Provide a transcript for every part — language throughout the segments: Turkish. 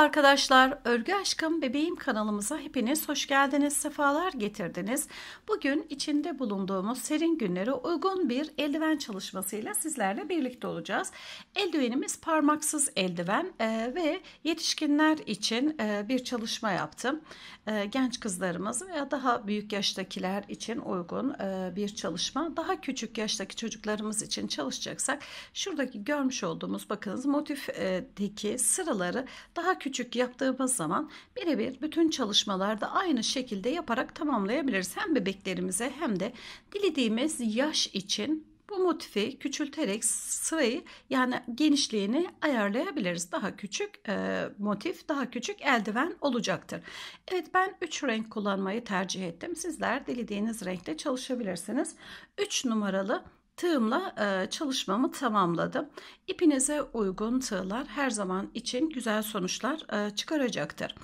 Merhaba arkadaşlar, Örgü Aşkım Bebeğim kanalımıza hepiniz hoş geldiniz, sefalar getirdiniz. Bugün içinde bulunduğumuz serin günlere uygun bir eldiven çalışmasıyla sizlerle birlikte olacağız. Eldivenimiz parmaksız eldiven e, ve yetişkinler için e, bir çalışma yaptım. E, genç kızlarımız veya daha büyük yaştakiler için uygun bir çalışma. Daha küçük yaştaki çocuklarımız için çalışacaksak şuradaki görmüş olduğumuz bakınız motifdeki sıraları daha küçük yaptığımız zaman birebir bütün çalışmalarda aynı şekilde yaparak tamamlayabiliriz. Hem bebeklerimize hem de dilediğimiz yaş için bu motifi küçülterek sırayı yani genişliğini ayarlayabiliriz. Daha küçük e, motif, daha küçük eldiven olacaktır. Evet ben 3 renk kullanmayı tercih ettim. Sizler dilediğiniz renkte çalışabilirsiniz. 3 numaralı tığımla e, çalışmamı tamamladım. İpinize uygun tığlar her zaman için güzel sonuçlar e, çıkaracaktır.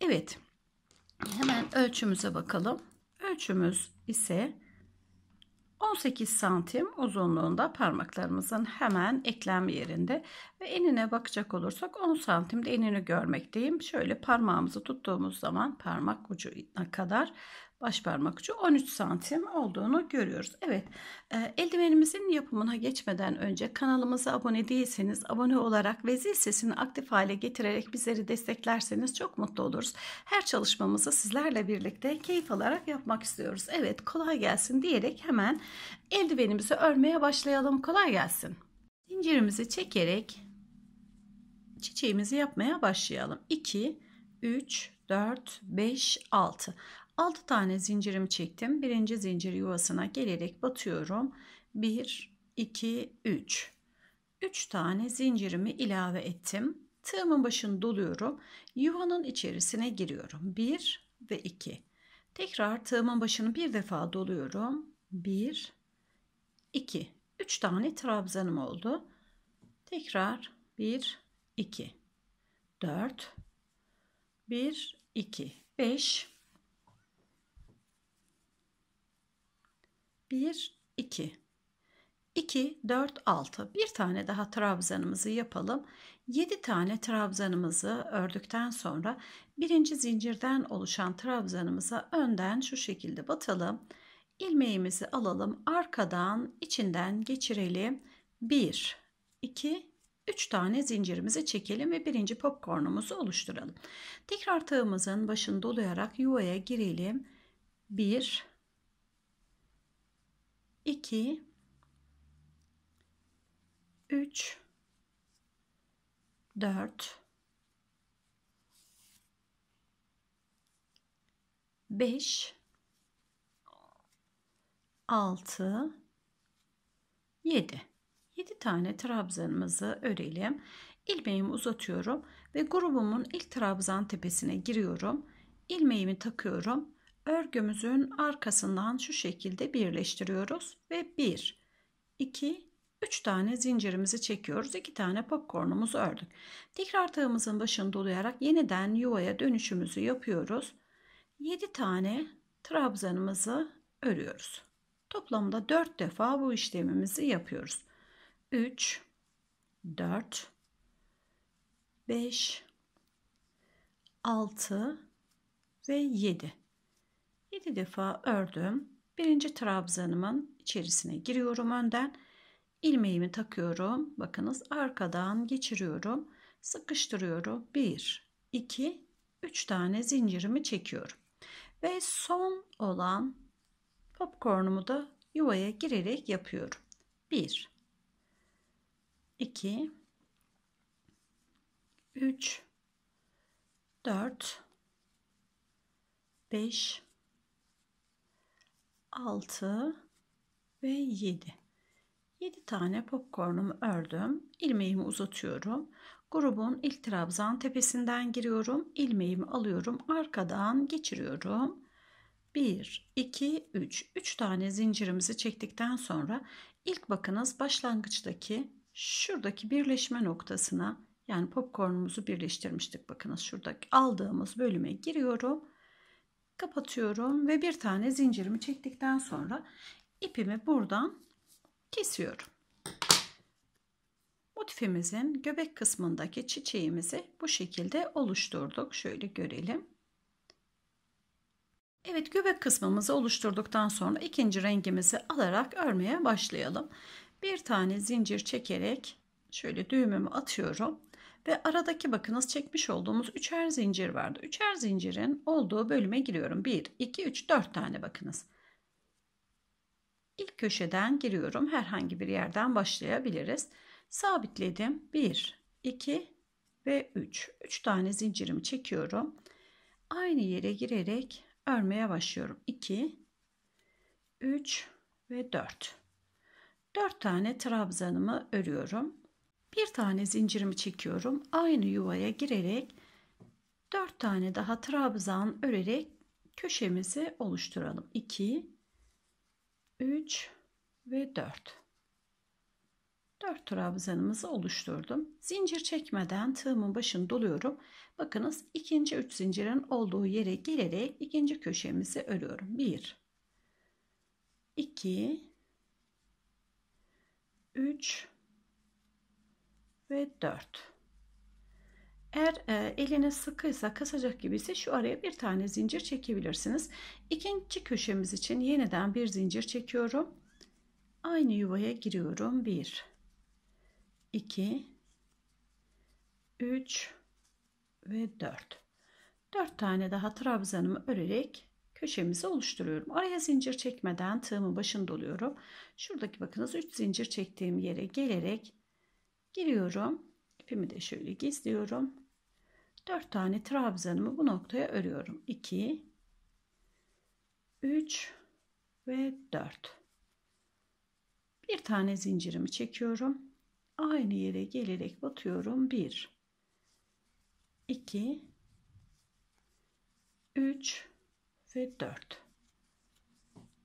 Evet hemen ölçümüze bakalım. Ölçümüz ise 18 santim uzunluğunda parmaklarımızın hemen eklem yerinde ve enine bakacak olursak 10 santim de enini görmekteyim. Şöyle parmağımızı tuttuğumuz zaman parmak ucuna kadar baş parmak ucu 13 santim olduğunu görüyoruz. Evet e, eldivenimizin yapımına geçmeden önce kanalımıza abone değilseniz abone olarak ve zil sesini aktif hale getirerek bizleri desteklerseniz çok mutlu oluruz. Her çalışmamızı sizlerle birlikte keyif alarak yapmak istiyoruz. Evet kolay gelsin diyerek hemen eldivenimizi örmeye başlayalım. Kolay gelsin. Zincirimizi çekerek çiçeğimizi yapmaya başlayalım. 2, 3, 4, 5, 6. 6 tane zincirimi çektim. Birinci zincir yuvasına gelerek batıyorum. 1, 2, 3. 3 tane zincirimi ilave ettim. Tığımın başını doluyorum. Yuvanın içerisine giriyorum. 1 ve 2. Tekrar tığımın başını bir defa doluyorum. 1, 2. 3 tane trabzanım oldu. Tekrar 1, 2, 4, 1, 2, 5, 1, 2, 2, 4, 6. Bir tane daha trabzanımızı yapalım. 7 tane trabzanımızı ördükten sonra birinci zincirden oluşan trabzanımıza önden şu şekilde batalım. İlmeğimizi alalım. Arkadan içinden geçirelim. 1, 2, 3 tane zincirimizi çekelim ve birinci popcornumuzu oluşturalım. Tekrar tığımızın başını dolayarak yuvaya girelim. 1, 2 3 4 5 6 7 7 tane trabzanımızı örelim. İlmeğimi uzatıyorum ve grubumun ilk trabzan tepesine giriyorum. İlmeğimi takıyorum örgümüzün arkasından şu şekilde birleştiriyoruz ve 1 2 3 tane zincirimizi çekiyoruz. 2 tane popcornumuzu ördük. Tekrar tığımızın başını dolayarak yeniden yuvaya dönüşümüzü yapıyoruz. 7 tane trabzanımızı örüyoruz. Toplamda 4 defa bu işlemimizi yapıyoruz. 3 4 5 6 ve 7 7 defa ördüm. Birinci trabzanımın içerisine giriyorum önden. ilmeğimi takıyorum. Bakınız arkadan geçiriyorum. Sıkıştırıyorum. 1, 2, 3 tane zincirimi çekiyorum. Ve son olan popcornumu da yuvaya girerek yapıyorum. 1, 2, 3, 4, 5, 6 ve 7. 7 tane popcornumu ördüm. İlmeğimi uzatıyorum. Grubun ilk trabzan tepesinden giriyorum. İlmeğimi alıyorum. Arkadan geçiriyorum. 1, 2, 3. 3 tane zincirimizi çektikten sonra ilk bakınız başlangıçtaki şuradaki birleşme noktasına yani popcornumuzu birleştirmiştik. Bakınız şuradaki aldığımız bölüme giriyorum kapatıyorum ve bir tane zincirimi çektikten sonra ipimi buradan kesiyorum. motifimizin göbek kısmındaki çiçeğimizi bu şekilde oluşturduk. Şöyle görelim. Evet göbek kısmımızı oluşturduktan sonra ikinci rengimizi alarak örmeye başlayalım. Bir tane zincir çekerek şöyle düğümümü atıyorum. Ve aradaki bakınız çekmiş olduğumuz üçer zincir vardı. Üçer zincirin olduğu bölüme giriyorum. 1, 2, 3, 4 tane bakınız. İlk köşeden giriyorum. Herhangi bir yerden başlayabiliriz. Sabitledim. 1, 2 ve 3. 3 tane zincirimi çekiyorum. Aynı yere girerek örmeye başlıyorum. 2, 3 ve 4. 4 tane trabzanımı örüyorum. Bir tane zincirimi çekiyorum. Aynı yuvaya girerek 4 tane daha trabzan örerek köşemizi oluşturalım. 2 3 ve 4. 4 trabzanımızı oluşturdum. Zincir çekmeden tığımın başını doluyorum. Bakınız ikinci 3 zincirin olduğu yere gelerek ikinci köşemizi örüyorum. 1 2 3 ve 4. Eğer e, eliniz sıkıysa kasacak gibiyse şu araya bir tane zincir çekebilirsiniz. İkinci köşemiz için yeniden bir zincir çekiyorum. Aynı yuvaya giriyorum. 1 2 3 ve 4. 4 tane daha trabzanımı örerek köşemizi oluşturuyorum. Araya zincir çekmeden tığımın başını doluyorum. Şuradaki bakınız 3 zincir çektiğim yere gelerek giriyorum. İpimi de şöyle gizliyorum. 4 tane trabzanımı bu noktaya örüyorum. 2 3 ve 4. Bir tane zincirimi çekiyorum. Aynı yere gelerek batıyorum. 1 2 3 ve 4.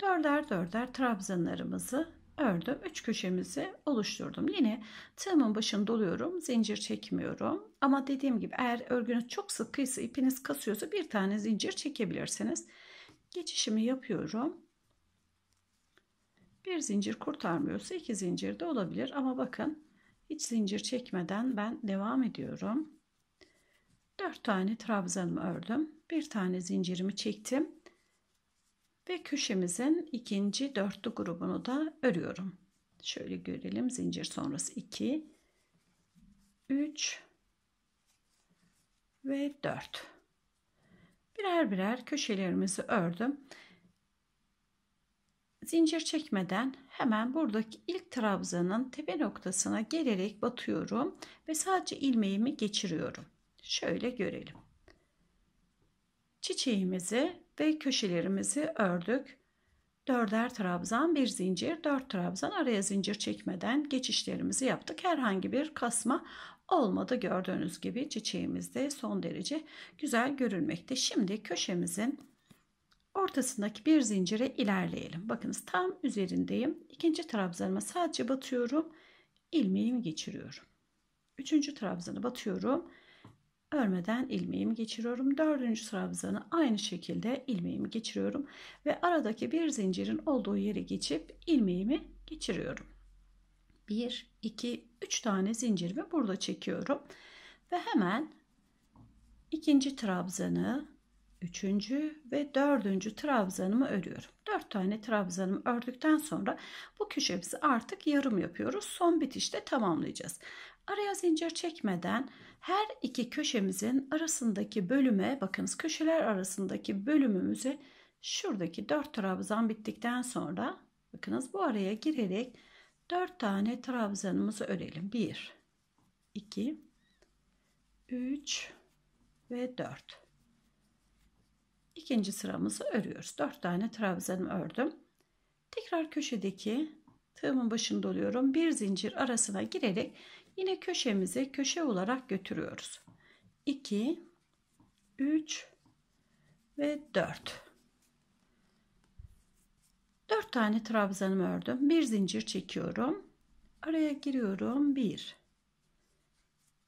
Dörder dörder trabzanlarımızı ördüm. Üç köşemizi oluşturdum. Yine tığımın başını doluyorum. Zincir çekmiyorum. Ama dediğim gibi eğer örgünüz çok sıkıysa ipiniz kasıyorsa bir tane zincir çekebilirsiniz. Geçişimi yapıyorum. Bir zincir kurtarmıyorsa iki zincir de olabilir. Ama bakın hiç zincir çekmeden ben devam ediyorum. Dört tane trabzanımı ördüm. Bir tane zincirimi çektim ve köşemizin ikinci dörtlü grubunu da örüyorum. Şöyle görelim. Zincir sonrası 2 3 ve 4. Birer birer köşelerimizi ördüm. Zincir çekmeden hemen buradaki ilk trabzanın tepe noktasına gelerek batıyorum ve sadece ilmeğimi geçiriyorum. Şöyle görelim. Çiçeğimizi ve köşelerimizi ördük. Dörder trabzan, bir zincir, dört trabzan araya zincir çekmeden geçişlerimizi yaptık. Herhangi bir kasma olmadı gördüğünüz gibi çiçeğimiz de son derece güzel görünmekte. Şimdi köşemizin ortasındaki bir zincire ilerleyelim. Bakınız tam üzerindeyim. İkinci trabzanıma sadece batıyorum. ilmeğimi geçiriyorum. Üçüncü trabzanı batıyorum örmeden ilmeğimi geçiriyorum. Dördüncü trabzanı aynı şekilde ilmeğimi geçiriyorum ve aradaki bir zincirin olduğu yere geçip ilmeğimi geçiriyorum. 1 2 3 tane zincirimi burada çekiyorum ve hemen ikinci trabzanı üçüncü ve dördüncü trabzanımı örüyorum. Dört tane trabzanımı ördükten sonra bu köşemizi artık yarım yapıyoruz. Son bitişte tamamlayacağız. Araya zincir çekmeden her iki köşemizin arasındaki bölüme bakınız köşeler arasındaki bölümümüze şuradaki dört trabzan bittikten sonra bakınız bu araya girerek dört tane trabzanımızı örelim. 1 2 3 ve 4 ikinci sıramızı örüyoruz. 4 tane trabzanımı ördüm. Tekrar köşedeki tığımın başında oluyorum. Bir zincir arasına girerek Yine köşemizi köşe olarak götürüyoruz. 2 3 ve 4 4 tane trabzanımı ördüm. Bir zincir çekiyorum. Araya giriyorum. 1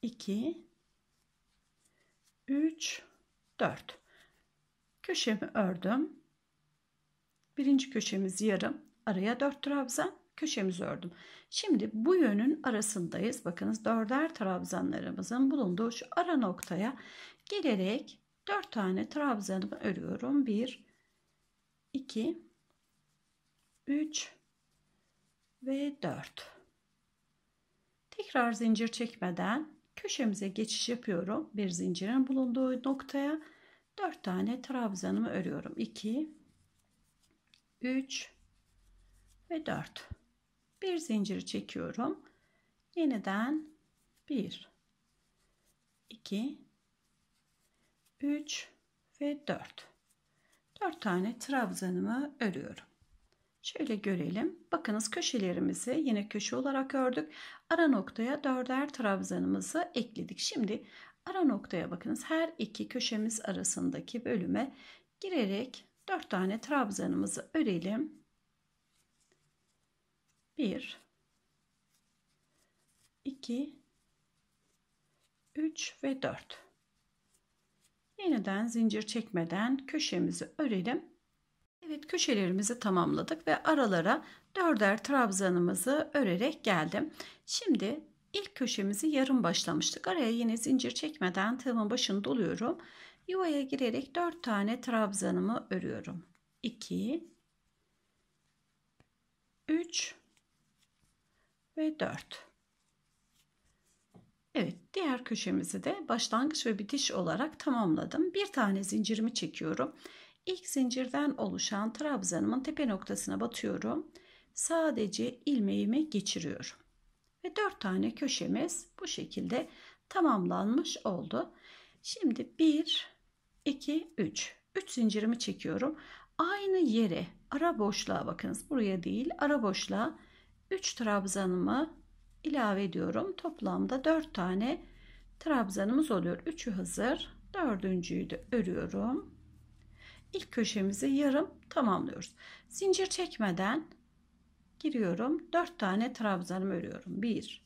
2 3 4 Köşemi ördüm. Birinci köşemiz yarım. Araya 4 trabzan köşemizi ördüm. Şimdi bu yönün arasındayız. Bakınız dörder trabzanlarımızın bulunduğu şu ara noktaya gelerek 4 tane trabzanımı örüyorum. 1 2 3 ve 4. Tekrar zincir çekmeden köşemize geçiş yapıyorum. Bir zincirin bulunduğu noktaya 4 tane trabzanımı örüyorum. 2 3 ve 4. Bir zinciri çekiyorum. Yeniden 1 2 3 ve 4. 4 tane trabzanımı örüyorum. Şöyle görelim. Bakınız köşelerimizi yine köşe olarak ördük. Ara noktaya dörder trabzanımızı ekledik. Şimdi ara noktaya bakınız. Her iki köşemiz arasındaki bölüme girerek 4 tane trabzanımızı örelim. 1 2 3 ve 4 yeniden zincir çekmeden köşemizi örelim. Evet köşelerimizi tamamladık ve aralara dörder trabzanımızı örerek geldim. Şimdi ilk köşemizi yarım başlamıştık. Araya yine zincir çekmeden tığımın başını doluyorum. Yuvaya girerek 4 tane trabzanımı örüyorum. 2 3 ve 4. Evet diğer köşemizi de başlangıç ve bitiş olarak tamamladım. Bir tane zincirimi çekiyorum. İlk zincirden oluşan trabzanımın tepe noktasına batıyorum. Sadece ilmeğimi geçiriyorum. Ve 4 tane köşemiz bu şekilde tamamlanmış oldu. Şimdi 1, 2, 3. 3 zincirimi çekiyorum. Aynı yere ara boşluğa bakınız. Buraya değil ara boşluğa 3 trabzanımı ilave ediyorum. Toplamda 4 tane trabzanımız oluyor. 3'ü hazır. Dördüncüyü de örüyorum. İlk köşemizi yarım tamamlıyoruz. Zincir çekmeden giriyorum. 4 tane trabzanımı örüyorum. 1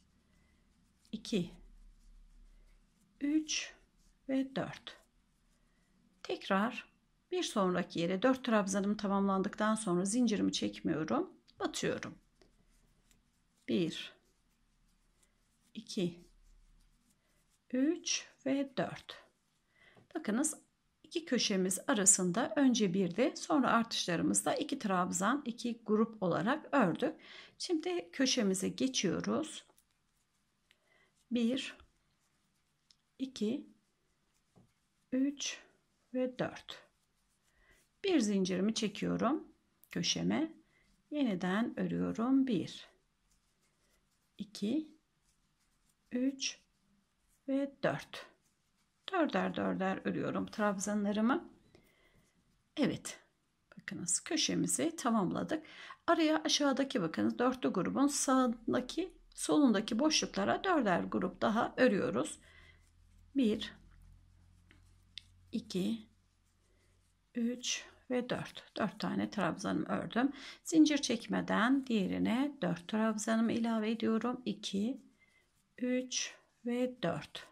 2 3 ve 4. Tekrar bir sonraki yere 4 trabzanım tamamlandıktan sonra zincirimi çekmiyorum. Batıyorum. 1 2 3 ve 4 bakınız iki köşemiz arasında önce bir de sonra artışlarımızda iki trabzan iki grup olarak ördük. Şimdi köşemize geçiyoruz. 1 2 3 ve 4 bir zincirimi çekiyorum köşeme. Yeniden örüyorum. 1 2 3 ve 4 dörder dörder örüyorum trabzanlarımı. Evet bakınız köşemizi tamamladık. Araya aşağıdaki bakınız dörtlü grubun sağındaki solundaki boşluklara dörder grup daha örüyoruz. 1 2 3 ve 4 4 tane trabzanımı ördüm. Zincir çekmeden diğerine 4 trabzanımı ilave ediyorum. 2 3 ve 4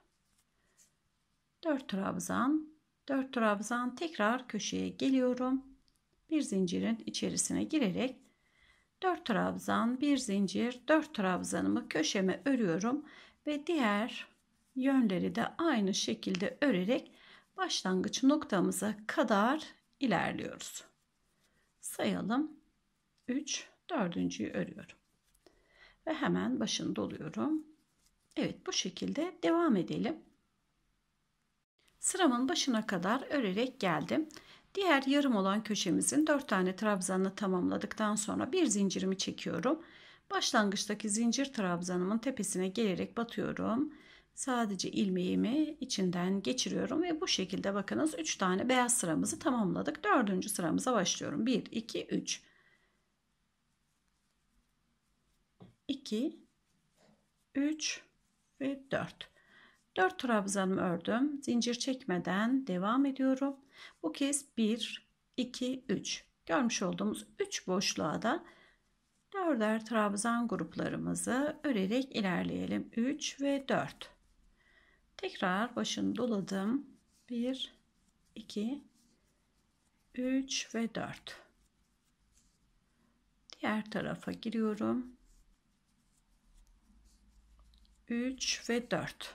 4 trabzan 4 trabzan. Tekrar köşeye geliyorum. Bir zincirin içerisine girerek 4 trabzan bir zincir 4 trabzanımı köşeme örüyorum ve diğer yönleri de aynı şekilde örerek başlangıç noktamıza kadar ilerliyoruz. Sayalım. 3, dördüncüyü örüyorum. Ve hemen başını doluyorum. Evet bu şekilde devam edelim. Sıramın başına kadar örerek geldim. Diğer yarım olan köşemizin 4 tane trabzanını tamamladıktan sonra bir zincirimi çekiyorum. Başlangıçtaki zincir trabzanımın tepesine gelerek batıyorum. Sadece ilmeğimi içinden geçiriyorum ve bu şekilde bakınız 3 tane beyaz sıramızı tamamladık. 4. sıramıza başlıyorum. 1 2 3 2 3 ve 4 4 trabzanımı ördüm. Zincir çekmeden devam ediyorum. Bu kez 1 2 3 görmüş olduğumuz 3 boşluğa da dörder trabzan gruplarımızı örerek ilerleyelim. 3 ve 4 Tekrar başını doladım. 1, 2, 3 ve 4. Diğer tarafa giriyorum. 3 ve 4.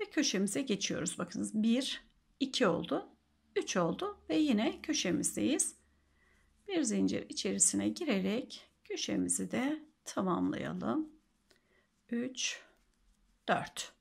Ve köşemize geçiyoruz. Bakınız 1, 2 oldu. 3 oldu ve yine köşemizdeyiz. Bir zincir içerisine girerek köşemizi de tamamlayalım. 3 4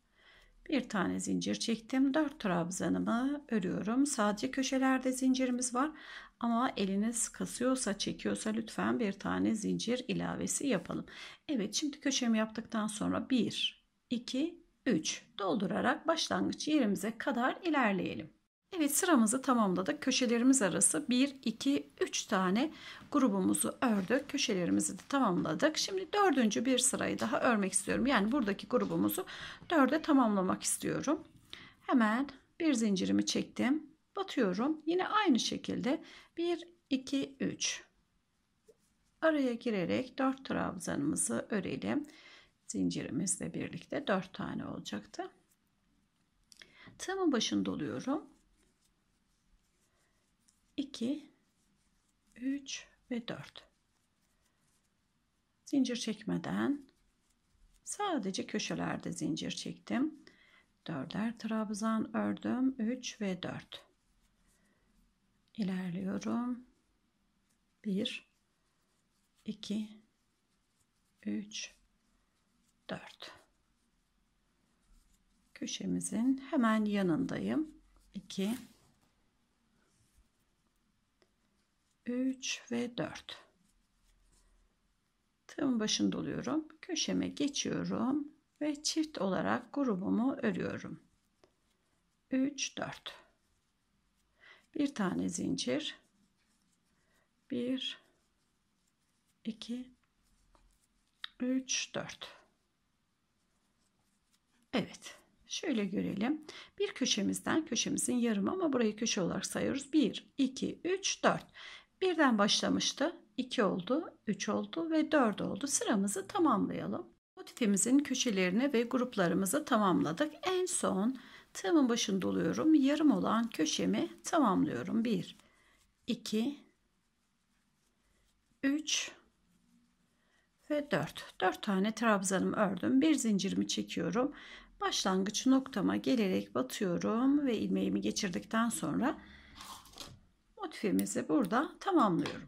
bir tane zincir çektim. 4 trabzanımı örüyorum. Sadece köşelerde zincirimiz var. Ama eliniz kasıyorsa, çekiyorsa lütfen bir tane zincir ilavesi yapalım. Evet, şimdi köşemi yaptıktan sonra 1, 2, 3 doldurarak başlangıç yerimize kadar ilerleyelim. Evet sıramızı tamamladık. Köşelerimiz arası 1, 2, 3 tane grubumuzu ördük. Köşelerimizi de tamamladık. Şimdi dördüncü bir sırayı daha örmek istiyorum. Yani buradaki grubumuzu dörde tamamlamak istiyorum. Hemen bir zincirimi çektim. Batıyorum. Yine aynı şekilde 1, 2, 3. Araya girerek 4 trabzanımızı örelim. Zincirimizle birlikte 4 tane olacaktı. Tığımın başını doluyorum. 2 3 ve 4 zincir çekmeden sadece köşelerde zincir çektim. Dörder trabzan ördüm. 3 ve 4 ilerliyorum. 1 2 3 4 köşemizin hemen yanındayım. 2 3 ve 4 tığım başını doluyorum köşeme geçiyorum ve çift olarak grubumu örüyorum. 3 4 bir tane zincir. 1 2 3 4 Evet şöyle görelim. Bir köşemizden köşemizin yarımı ama burayı köşe olarak sayıyoruz. 1 2 3 4 Birden başlamıştı. 2 oldu, 3 oldu ve 4 oldu. Sıramızı tamamlayalım. Motifimizin köşelerini ve gruplarımızı tamamladık. En son tığımın başını doluyorum. Yarım olan köşemi tamamlıyorum. 1, 2, 3 ve 4. 4 tane trabzanımı ördüm. Bir zincirimi çekiyorum. Başlangıç noktama gelerek batıyorum ve ilmeğimi geçirdikten sonra motifimizi burada tamamlıyorum.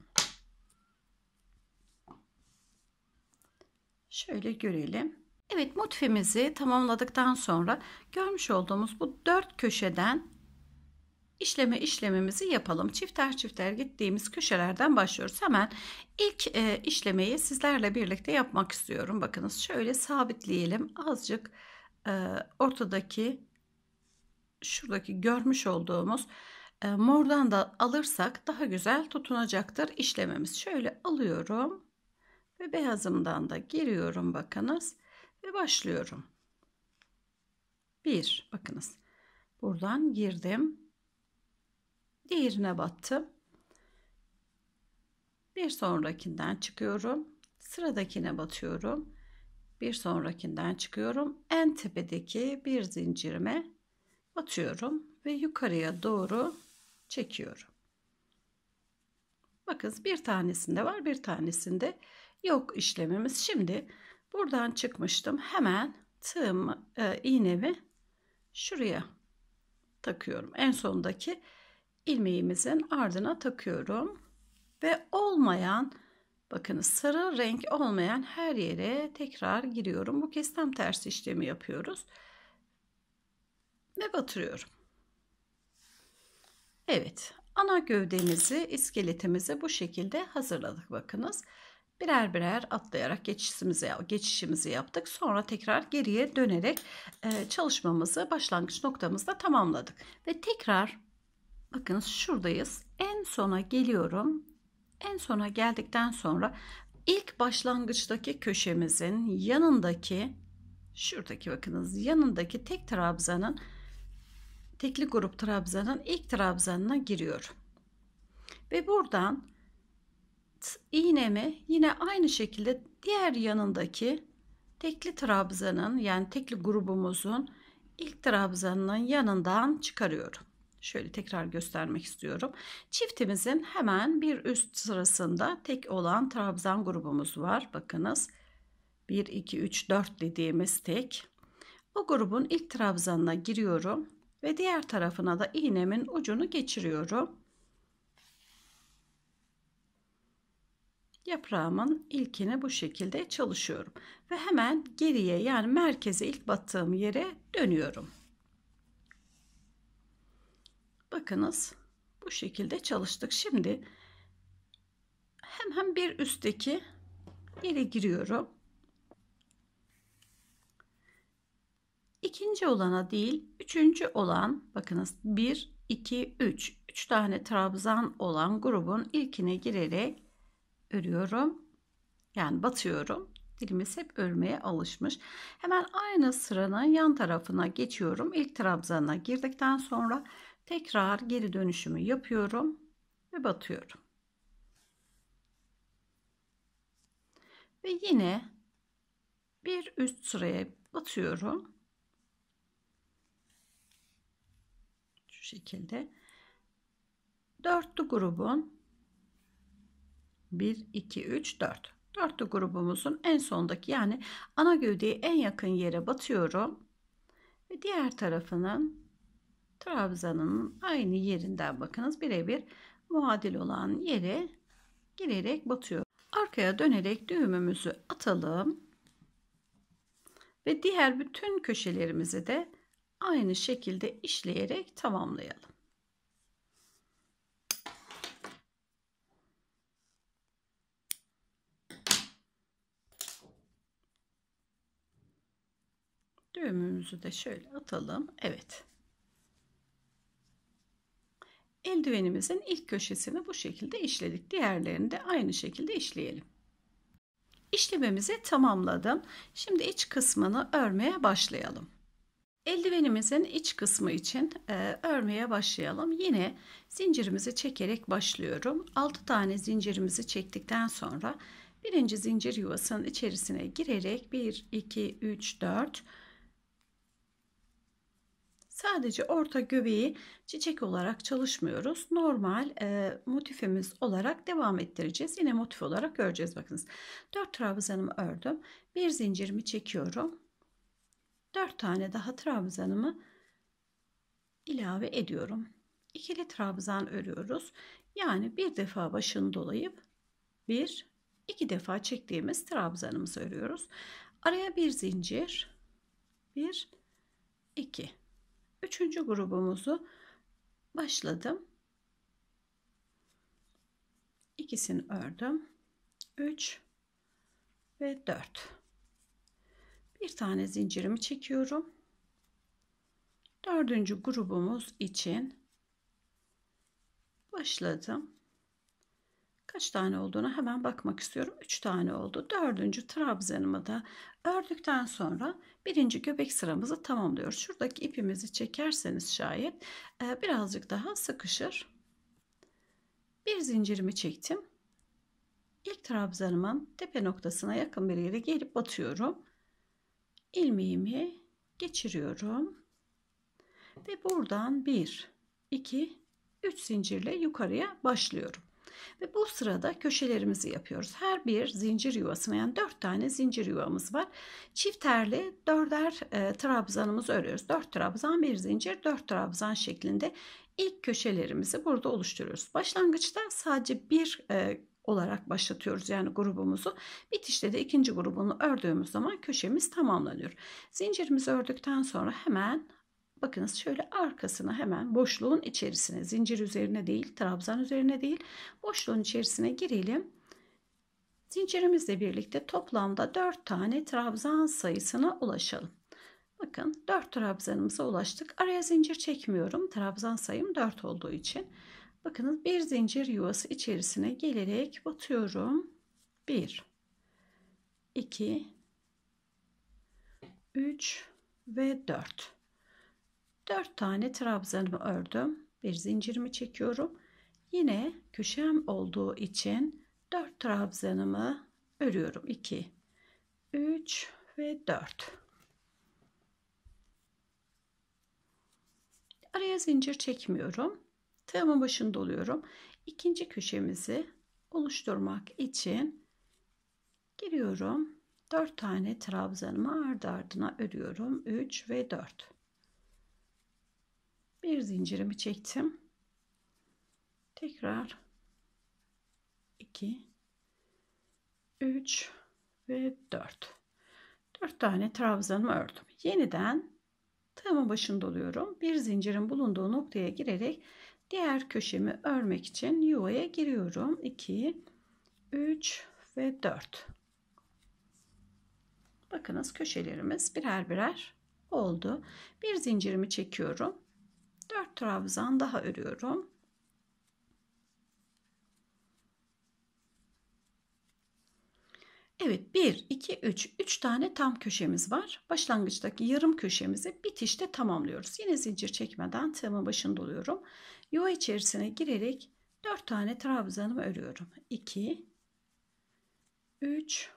Şöyle görelim. Evet motifimizi tamamladıktan sonra görmüş olduğumuz bu dört köşeden işleme işlemimizi yapalım. Çifter çifter gittiğimiz köşelerden başlıyoruz. Hemen ilk e, işlemeyi sizlerle birlikte yapmak istiyorum. Bakınız şöyle sabitleyelim. Azıcık e, ortadaki şuradaki görmüş olduğumuz mordan da alırsak daha güzel tutunacaktır işlememiz. Şöyle alıyorum ve beyazımdan da giriyorum bakınız ve başlıyorum. Bir bakınız buradan girdim. Diğerine battım. Bir sonrakinden çıkıyorum. Sıradakine batıyorum. Bir sonrakinden çıkıyorum. En tepedeki bir zincirime batıyorum ve yukarıya doğru çekiyorum. Bakın bir tanesinde var bir tanesinde yok işlemimiz. Şimdi buradan çıkmıştım. Hemen tığım e, iğnemi şuraya takıyorum. En sondaki ilmeğimizin ardına takıyorum. Ve olmayan bakın sarı renk olmayan her yere tekrar giriyorum. Bu kez tam tersi işlemi yapıyoruz. Ve batırıyorum. Evet ana gövdemizi iskeletimizi bu şekilde hazırladık bakınız. Birer birer atlayarak geçişimizi, geçişimizi yaptık. Sonra tekrar geriye dönerek e, çalışmamızı başlangıç noktamızda tamamladık. Ve tekrar bakınız şuradayız. En sona geliyorum. En sona geldikten sonra ilk başlangıçtaki köşemizin yanındaki şuradaki bakınız yanındaki tek trabzanın tekli grup trabzanın ilk trabzanına giriyorum. Ve buradan iğnemi yine aynı şekilde diğer yanındaki tekli trabzanın yani tekli grubumuzun ilk trabzanının yanından çıkarıyorum. Şöyle tekrar göstermek istiyorum. Çiftimizin hemen bir üst sırasında tek olan trabzan grubumuz var. Bakınız 1, 2, 3, 4 dediğimiz tek. O grubun ilk trabzanına giriyorum ve diğer tarafına da iğnemin ucunu geçiriyorum. Yaprağımın ilkini bu şekilde çalışıyorum ve hemen geriye yani merkeze ilk battığım yere dönüyorum. Bakınız bu şekilde çalıştık. Şimdi hemen bir üstteki yere giriyorum. İkinci olana değil, üçüncü olan bakınız 1, 2, 3. 3 tane trabzan olan grubun ilkine girerek örüyorum. Yani batıyorum. Dilimiz hep örmeye alışmış. Hemen aynı sıranın yan tarafına geçiyorum. İlk trabzana girdikten sonra tekrar geri dönüşümü yapıyorum ve batıyorum. Ve yine bir üst sıraya batıyorum. Şekilde. Dörtlü grubun 1, 2, 3, 4. Dörtlü grubumuzun en sondaki yani ana gövdeye en yakın yere batıyorum. Ve diğer tarafının trabzanın aynı yerinden bakınız birebir muadil olan yere girerek batıyor. Arkaya dönerek düğümümüzü atalım. Ve diğer bütün köşelerimizi de aynı şekilde işleyerek tamamlayalım. Düğümümüzü de şöyle atalım. Evet. Eldivenimizin ilk köşesini bu şekilde işledik. Diğerlerini de aynı şekilde işleyelim. İşlememizi tamamladım. Şimdi iç kısmını örmeye başlayalım. Eldivenimizin iç kısmı için e, örmeye başlayalım. Yine zincirimizi çekerek başlıyorum. 6 tane zincirimizi çektikten sonra birinci zincir yuvasının içerisine girerek 1, 2, 3, 4 Sadece orta göbeği çiçek olarak çalışmıyoruz. Normal e, motifimiz olarak devam ettireceğiz. Yine motif olarak öreceğiz. Bakınız 4 trabzanımı ördüm. Bir zincirimi çekiyorum. 4 tane daha trabzanımı ilave ediyorum. İkili trabzan örüyoruz. Yani bir defa başını dolayıp bir iki defa çektiğimiz trabzanımızı örüyoruz. Araya bir zincir, bir, iki. Üçüncü grubumuzu başladım. İkisini ördüm. 3 ve 4. Bir tane zincirimi çekiyorum. Dördüncü grubumuz için başladım. Kaç tane olduğunu hemen bakmak istiyorum. 3 tane oldu. Dördüncü trabzanımı da ördükten sonra birinci göbek sıramızı tamamlıyoruz. Şuradaki ipimizi çekerseniz şayet e, birazcık daha sıkışır. Bir zincirimi çektim. İlk trabzanımın tepe noktasına yakın bir yere gelip batıyorum. İlmeğimi geçiriyorum. Ve buradan 1, 2, 3 zincirle yukarıya başlıyorum. Ve bu sırada köşelerimizi yapıyoruz. Her bir zincir yuvasına yani 4 tane zincir yuvamız var. Çift terli dörder e, trabzanımızı örüyoruz. 4 trabzan bir zincir 4 trabzan şeklinde ilk köşelerimizi burada oluşturuyoruz. Başlangıçta sadece bir e, olarak başlatıyoruz yani grubumuzu. Bitişte de ikinci grubunu ördüğümüz zaman köşemiz tamamlanıyor. Zincirimizi ördükten sonra hemen Bakınız şöyle arkasına hemen boşluğun içerisine zincir üzerine değil trabzan üzerine değil boşluğun içerisine girelim. Zincirimizle birlikte toplamda 4 tane trabzan sayısına ulaşalım. Bakın 4 trabzanımıza ulaştık. Araya zincir çekmiyorum. Trabzan sayım 4 olduğu için. Bakınız bir zincir yuvası içerisine gelerek batıyorum. 1 2 3 ve 4 4 tane trabzanımı ördüm. Bir zincirimi çekiyorum. Yine köşem olduğu için 4 trabzanımı örüyorum. 2 3 ve 4. Araya zincir çekmiyorum. Tığımın başında oluyorum. İkinci köşemizi oluşturmak için giriyorum. 4 tane trabzanımı ardı ardına örüyorum. 3 ve 4. Bir zincirimi çektim. Tekrar 2 3 ve 4. 4 tane trabzanımı ördüm. Yeniden tığımın başında oluyorum. Bir zincirin bulunduğu noktaya girerek diğer köşemi örmek için yuvaya giriyorum. 2 3 ve 4. Bakınız köşelerimiz birer birer oldu. Bir zincirimi çekiyorum. 4 trabzan daha örüyorum. Evet 1, 2, 3. 3 tane tam köşemiz var. Başlangıçtaki yarım köşemizi bitişte tamamlıyoruz. Yine zincir çekmeden tığımın başında oluyorum. Yuva içerisine girerek 4 tane trabzanımı örüyorum. 2, 3,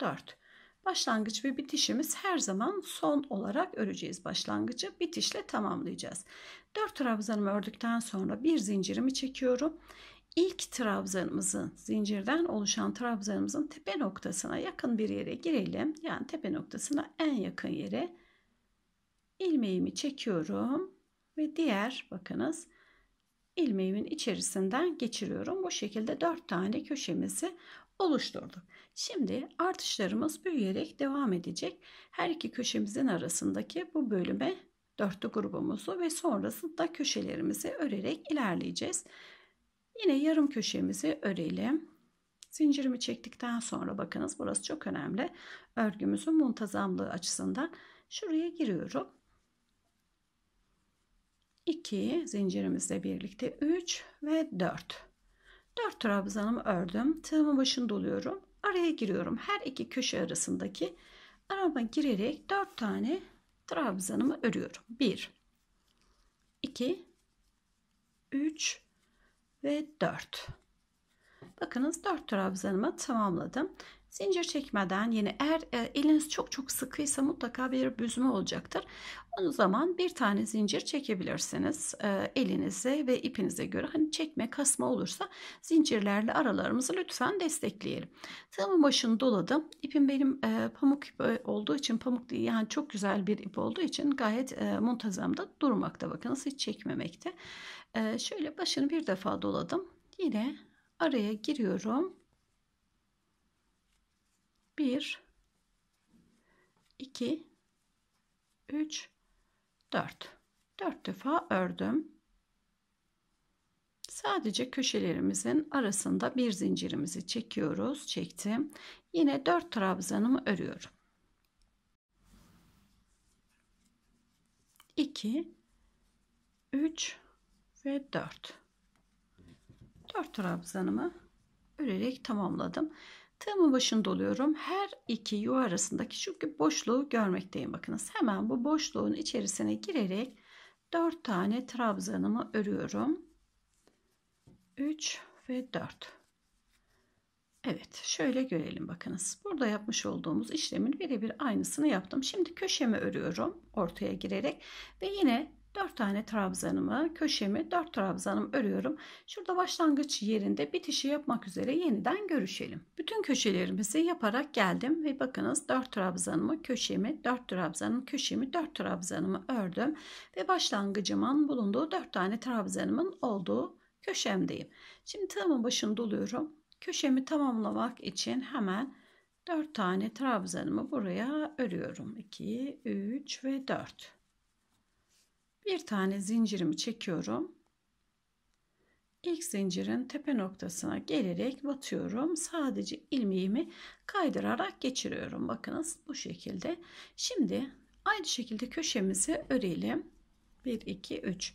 4. Başlangıç ve bitişimiz her zaman son olarak öreceğiz başlangıcı. Bitişle tamamlayacağız. 4 trabzanımı ördükten sonra bir zincirimi çekiyorum ilk trabzanımızın zincirden oluşan trabzanımızın tepe noktasına yakın bir yere girelim. Yani tepe noktasına en yakın yere ilmeğimi çekiyorum ve diğer bakınız ilmeğimin içerisinden geçiriyorum. Bu şekilde 4 tane köşemizi oluşturduk. Şimdi artışlarımız büyüyerek devam edecek. Her iki köşemizin arasındaki bu bölüme dörtlü grubumuzu ve sonrasında köşelerimizi örerek ilerleyeceğiz. Yine yarım köşemizi örelim. Zincirimi çektikten sonra bakınız burası çok önemli. Örgümüzün muntazamlığı açısından şuraya giriyorum. 2 zincirimizle birlikte 3 ve 4. 4 trabzanımı ördüm. Tığımın başını doluyorum. Araya giriyorum. Her iki köşe arasındaki arama girerek 4 tane trabzanımı örüyorum. 1 2 3 ve 4. Bakınız 4 trabzanımı tamamladım. Zincir çekmeden yine eğer e, eliniz çok çok sıkıysa mutlaka bir büzme olacaktır. O zaman bir tane zincir çekebilirsiniz e, elinize ve ipinize göre. Hani çekme kasma olursa zincirlerle aralarımızı lütfen destekleyelim. Tığımın başını doladım. İpim benim e, pamuk ip olduğu için pamuk değil yani çok güzel bir ip olduğu için gayet e, muntazamda durmakta. Bakınız hiç çekmemekte. E, şöyle başını bir defa doladım. Yine araya giriyorum 1 2 3 4 4 defa ördüm. Sadece köşelerimizin arasında bir zincirimizi çekiyoruz. Çektim. Yine 4 trabzanımı örüyorum. 2 3 ve 4 4 trabzanımı örerek tamamladım. Tığımın başında doluyorum. Her iki yuva arasındaki şu boşluğu görmekteyim. Bakınız hemen bu boşluğun içerisine girerek 4 tane trabzanımı örüyorum. 3 ve 4. Evet şöyle görelim bakınız. Burada yapmış olduğumuz işlemin birebir aynısını yaptım. Şimdi köşemi örüyorum ortaya girerek ve yine 4 tane trabzanımı, köşemi 4 trabzanım örüyorum. Şurada başlangıç yerinde bitişi yapmak üzere yeniden görüşelim. Bütün köşelerimizi yaparak geldim ve bakınız 4 trabzanımı, köşemi, 4 trabzanımı, köşemi, 4 trabzanımı ördüm ve başlangıcımın bulunduğu 4 tane trabzanımın olduğu köşemdeyim. Şimdi tığımın başını doluyorum. Köşemi tamamlamak için hemen 4 tane trabzanımı buraya örüyorum. 2, 3 ve 4 bir tane zincirimi çekiyorum. İlk zincirin tepe noktasına gelerek batıyorum. Sadece ilmeğimi kaydırarak geçiriyorum. Bakınız bu şekilde. Şimdi aynı şekilde köşemizi örelim. 1 2 3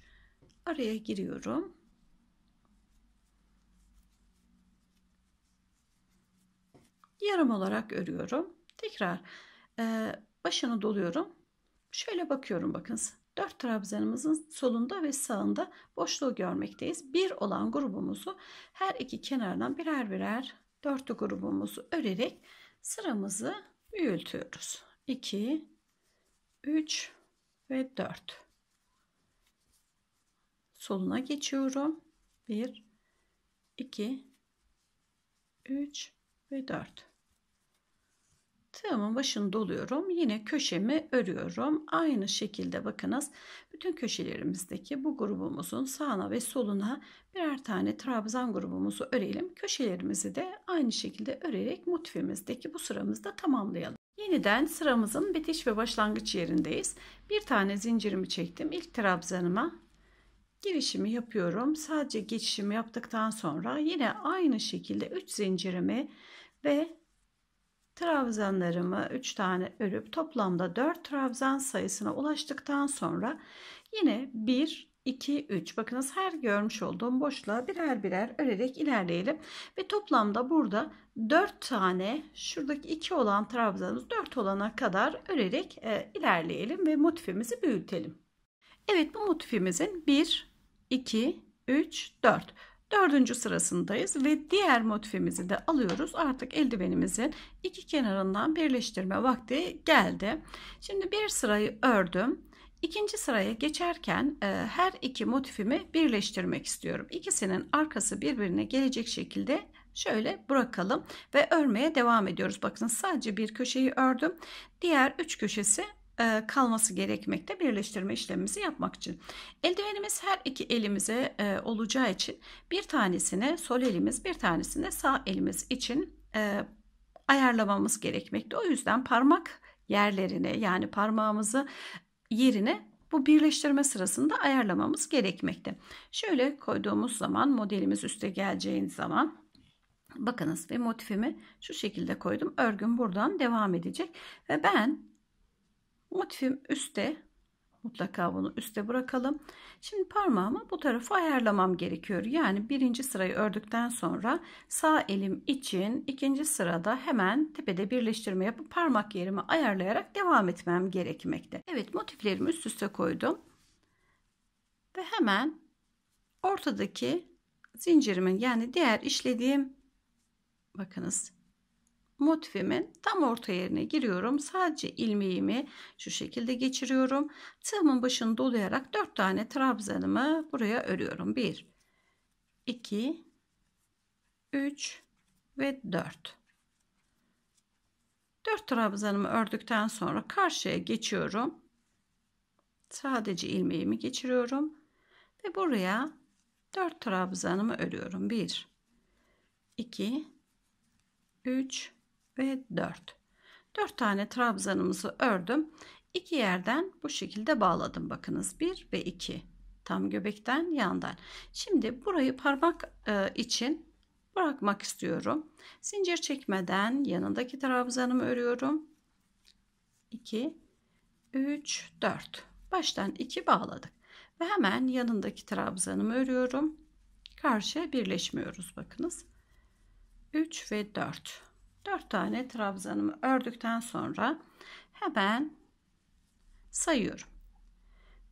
araya giriyorum. Yarım olarak örüyorum. Tekrar e, başını doluyorum. Şöyle bakıyorum bakınız. 4 trabzanımızın solunda ve sağında boşluğu görmekteyiz. Bir olan grubumuzu her iki kenardan birer birer dörtlü grubumuzu örerek sıramızı büyütüyoruz. 2 3 ve 4 soluna geçiyorum. 1 2 3 ve 4 Tığımın başını doluyorum. Yine köşemi örüyorum. Aynı şekilde bakınız bütün köşelerimizdeki bu grubumuzun sağına ve soluna birer tane trabzan grubumuzu örelim. Köşelerimizi de aynı şekilde örerek motifimizdeki bu sıramızda tamamlayalım. Yeniden sıramızın bitiş ve başlangıç yerindeyiz. Bir tane zincirimi çektim. İlk trabzanıma girişimi yapıyorum. Sadece geçişimi yaptıktan sonra yine aynı şekilde 3 zincirimi ve trabzanlarımı 3 tane örüp toplamda 4 trabzan sayısına ulaştıktan sonra yine 1 2 3 bakınız her görmüş olduğum boşluğa birer birer örerek ilerleyelim. Ve toplamda burada 4 tane şuradaki 2 olan trabzanımız 4 olana kadar örerek e, ilerleyelim ve motifimizi büyütelim. Evet bu motifimizin 1 2 3 4 Dördüncü sırasındayız ve diğer motifimizi de alıyoruz. Artık eldivenimizin iki kenarından birleştirme vakti geldi. Şimdi bir sırayı ördüm. İkinci sıraya geçerken e, her iki motifimi birleştirmek istiyorum. İkisinin arkası birbirine gelecek şekilde şöyle bırakalım ve örmeye devam ediyoruz. Bakın sadece bir köşeyi ördüm. Diğer üç köşesi e, kalması gerekmekte birleştirme işlemimizi yapmak için. Eldivenimiz her iki elimize e, olacağı için bir tanesini sol elimiz bir tanesini sağ elimiz için e, ayarlamamız gerekmekte. O yüzden parmak yerlerine yani parmağımızı yerine bu birleştirme sırasında ayarlamamız gerekmekte. Şöyle koyduğumuz zaman modelimiz üste geleceğin zaman bakınız ve motifimi şu şekilde koydum. Örgüm buradan devam edecek ve ben motifim üstte mutlaka bunu üste bırakalım. Şimdi parmağımı bu tarafa ayarlamam gerekiyor. Yani birinci sırayı ördükten sonra sağ elim için ikinci sırada hemen tepede birleştirme yapıp parmak yerimi ayarlayarak devam etmem gerekmekte. Evet motiflerimi üst üste koydum. Ve hemen ortadaki zincirimin yani diğer işlediğim bakınız motifimin tam orta yerine giriyorum. Sadece ilmeğimi şu şekilde geçiriyorum. Tığımın başını dolayarak 4 tane trabzanımı buraya örüyorum. 1 2 3 ve 4 4 trabzanımı ördükten sonra karşıya geçiyorum. Sadece ilmeğimi geçiriyorum ve buraya 4 trabzanımı örüyorum. 1 2 3 ve 4. 4 tane trabzanımızı ördüm. İki yerden bu şekilde bağladım bakınız 1 ve 2 tam göbekten yandan. Şimdi burayı parmak e, için bırakmak istiyorum. Zincir çekmeden yanındaki trabzanımı örüyorum. 2 3 4 baştan 2 bağladık ve hemen yanındaki trabzanımı örüyorum. Karşıya birleşmiyoruz bakınız. 3 ve 4 4 tane trabzanımı ördükten sonra hemen sayıyorum.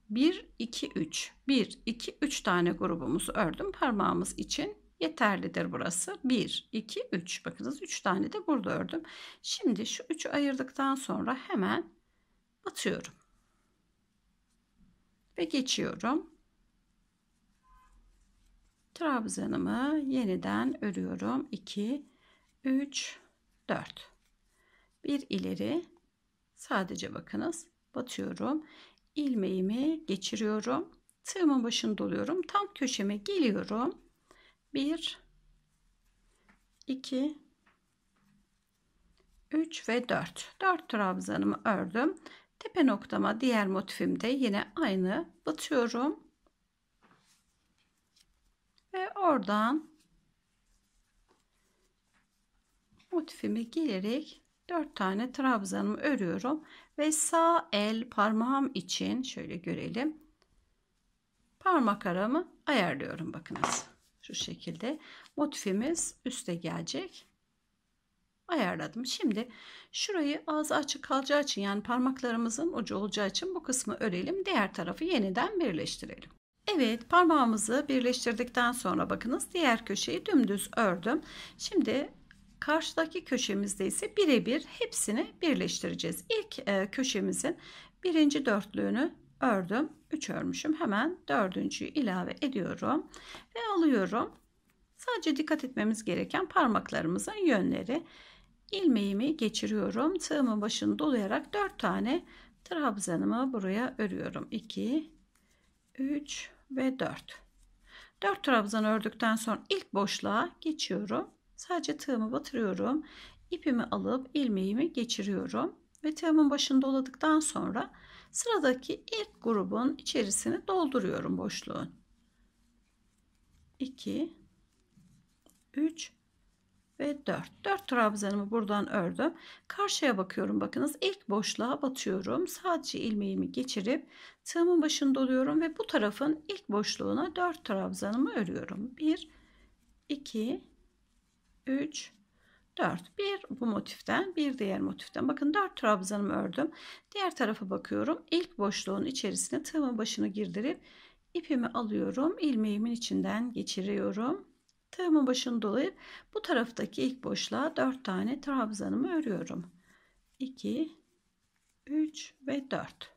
1 2 3 1 2 3 tane grubumuzu ördüm. Parmağımız için yeterlidir burası. 1 2 3 bakınız 3 tane de burada ördüm. Şimdi şu 3'ü ayırdıktan sonra hemen batıyorum. Ve geçiyorum. Trabzanımı yeniden örüyorum. 2 3 4 bir ileri. Sadece bakınız. Batıyorum. İlmeğimi geçiriyorum. Tığımın başını doluyorum. Tam köşeme geliyorum. 1 2 3 ve 4 4 trabzanımı ördüm. Tepe noktama diğer motifimde yine aynı. Batıyorum. Ve oradan motifimi gelerek 4 tane trabzanımı örüyorum ve sağ el parmağım için şöyle görelim. Parmak aramı ayarlıyorum bakınız. Şu şekilde motifimiz üste gelecek. Ayarladım. Şimdi şurayı ağzı açık kalacağı için yani parmaklarımızın ucu olacağı için bu kısmı örelim. Diğer tarafı yeniden birleştirelim. Evet parmağımızı birleştirdikten sonra bakınız diğer köşeyi dümdüz ördüm. Şimdi Karşıdaki köşemizde ise birebir hepsini birleştireceğiz. İlk e, köşemizin birinci dörtlüğünü ördüm 3 örmüşüm. Hemen dördüncüyü ilave ediyorum ve alıyorum. Sadece dikkat etmemiz gereken parmaklarımızın yönleri. İlmeğimi geçiriyorum tığımın başını dolayarak 4 tane trabzanımı buraya örüyorum. 2 3 ve 4 4 trabzan ördükten sonra ilk boşluğa geçiyorum sadece tığımı batırıyorum ipimi alıp ilmeğimi geçiriyorum ve tığımın başını doladıktan sonra sıradaki ilk grubun içerisine dolduruyorum boşluğun. 2 3 ve 4. 4 trabzanımı buradan ördüm. Karşıya bakıyorum bakınız. ilk boşluğa batıyorum. Sadece ilmeğimi geçirip tığımın başını doluyorum ve bu tarafın ilk boşluğuna 4 trabzanımı örüyorum. 1 2 3 4 bir bu motiften bir diğer motiften. Bakın 4 trabzanımı ördüm. Diğer tarafa bakıyorum. İlk boşluğun içerisine tığımın başını girdirip ipimi alıyorum. İlmeğimin içinden geçiriyorum. Tığımın başını dolayıp bu taraftaki ilk boşluğa 4 tane trabzanımı örüyorum. 2 3 ve 4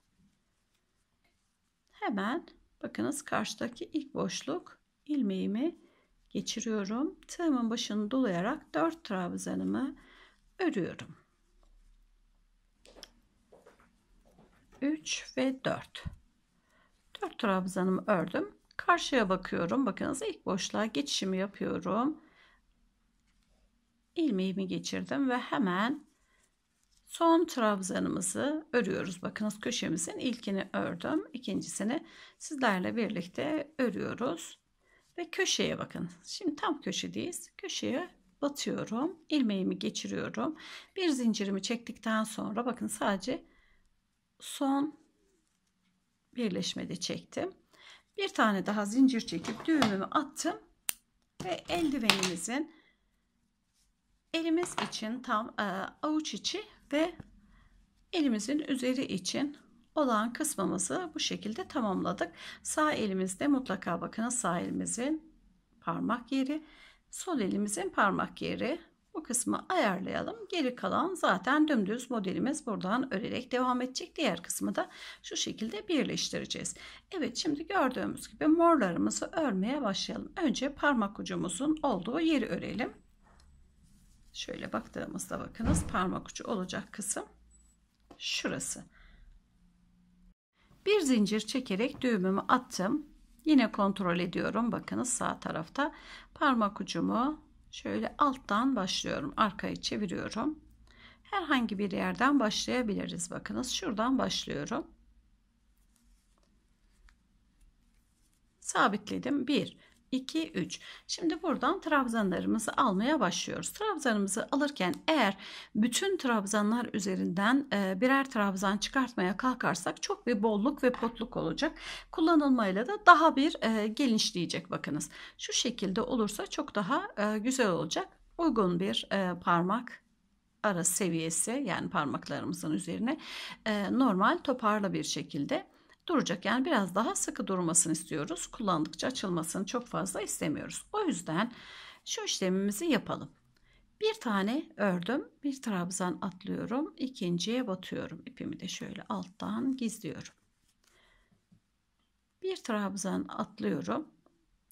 hemen bakınız karşıdaki ilk boşluk ilmeğimi geçiriyorum. Tığımın başını dolayarak 4 trabzanımı örüyorum. 3 ve 4. 4 trabzanımı ördüm. Karşıya bakıyorum. Bakınız ilk boşluğa geçişimi yapıyorum. ilmeğimi geçirdim ve hemen son trabzanımızı örüyoruz. Bakınız köşemizin ilkini ördüm. ikincisini sizlerle birlikte örüyoruz. Ve köşeye bakın. Şimdi tam köşedeyiz. Köşeye batıyorum. ilmeğimi geçiriyorum. Bir zincirimi çektikten sonra bakın sadece son birleşmede çektim. Bir tane daha zincir çekip düğümümü attım. Ve eldivenimizin elimiz için tam e, avuç içi ve elimizin üzeri için olan kısmımızı bu şekilde tamamladık. Sağ elimizde mutlaka bakın sağ elimizin parmak yeri, sol elimizin parmak yeri. Bu kısmı ayarlayalım. Geri kalan zaten dümdüz modelimiz buradan örerek devam edecek. Diğer kısmı da şu şekilde birleştireceğiz. Evet şimdi gördüğümüz gibi morlarımızı örmeye başlayalım. Önce parmak ucumuzun olduğu yeri örelim. Şöyle baktığımızda bakınız parmak ucu olacak kısım şurası. Bir zincir çekerek düğümümü attım. Yine kontrol ediyorum. Bakınız sağ tarafta parmak ucumu şöyle alttan başlıyorum. Arkayı çeviriyorum. Herhangi bir yerden başlayabiliriz. Bakınız şuradan başlıyorum. Sabitledim. 1 2, 3. Şimdi buradan trabzanlarımızı almaya başlıyoruz. Trabzanımızı alırken eğer bütün trabzanlar üzerinden e, birer trabzan çıkartmaya kalkarsak çok bir bolluk ve potluk olacak. Kullanılmayla da daha bir e, genişleyecek bakınız. Şu şekilde olursa çok daha e, güzel olacak. Uygun bir parmak ara seviyesi yani parmaklarımızın üzerine normal toparlı bir şekilde duracak. Yani biraz daha sıkı durmasını istiyoruz. Kullandıkça açılmasını çok fazla istemiyoruz. O yüzden şu işlemimizi yapalım. Bir tane ördüm. Bir trabzan atlıyorum. ikinciye batıyorum. İpimi de şöyle alttan gizliyorum. Bir trabzan atlıyorum.